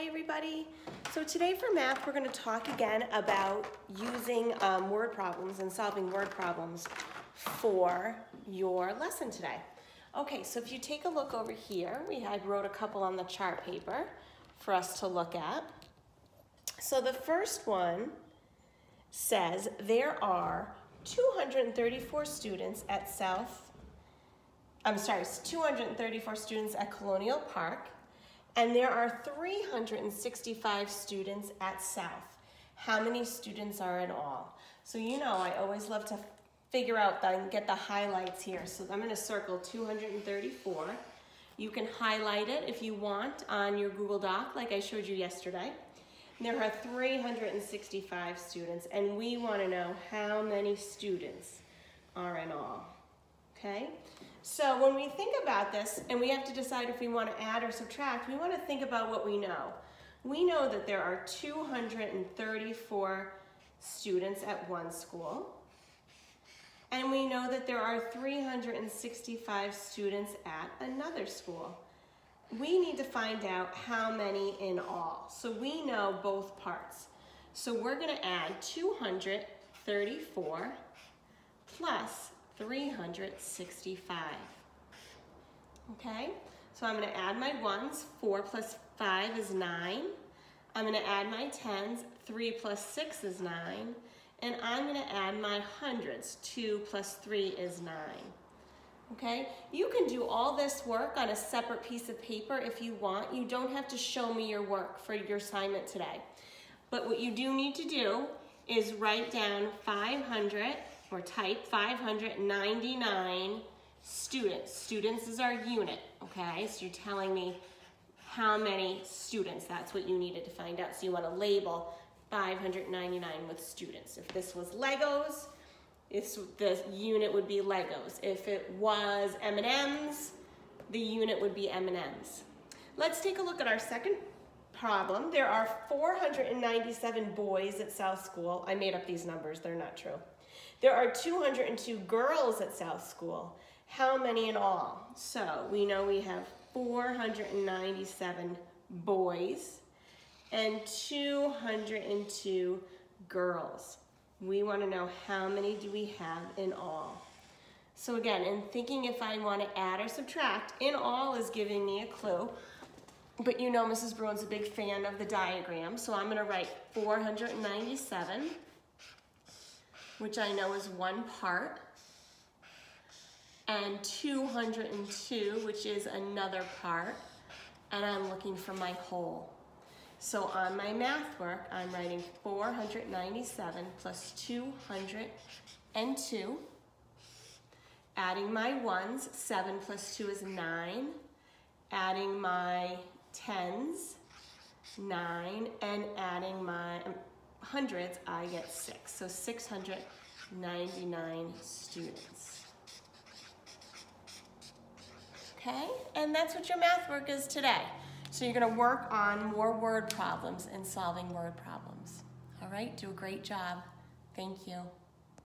Hi everybody. So today for math we're going to talk again about using um, word problems and solving word problems for your lesson today. Okay, so if you take a look over here, we had wrote a couple on the chart paper for us to look at. So the first one says there are 234 students at South, I'm sorry, 234 students at Colonial Park and there are 365 students at South. How many students are in all? So you know I always love to figure out and get the highlights here. So I'm gonna circle 234. You can highlight it if you want on your Google Doc like I showed you yesterday. There are 365 students and we wanna know how many students are in all, okay? So when we think about this and we have to decide if we want to add or subtract, we want to think about what we know. We know that there are 234 students at one school. And we know that there are 365 students at another school. We need to find out how many in all. So we know both parts. So we're going to add 234 plus 365. Okay, so I'm gonna add my ones. Four plus five is nine. I'm gonna add my tens. Three plus six is nine. And I'm gonna add my hundreds. Two plus three is nine. Okay, you can do all this work on a separate piece of paper if you want. You don't have to show me your work for your assignment today. But what you do need to do is write down 500 or type 599 students. Students is our unit, okay? So you're telling me how many students, that's what you needed to find out. So you wanna label 599 with students. If this was Legos, if the unit would be Legos. If it was M&Ms, the unit would be M&Ms. Let's take a look at our second problem. There are 497 boys at South School. I made up these numbers, they're not true. There are 202 girls at South School. How many in all? So we know we have 497 boys and 202 girls. We want to know how many do we have in all. So again, in thinking if I want to add or subtract, in all is giving me a clue. But you know Mrs. Brewin's a big fan of the diagram, so I'm going to write 497 which I know is one part, and 202, which is another part, and I'm looking for my whole. So on my math work, I'm writing 497 plus 202, adding my ones, 7 plus 2 is 9, adding my tens, 9, and adding my, hundreds, I get six. So 699 students. Okay, and that's what your math work is today. So you're gonna work on more word problems and solving word problems. All right, do a great job. Thank you.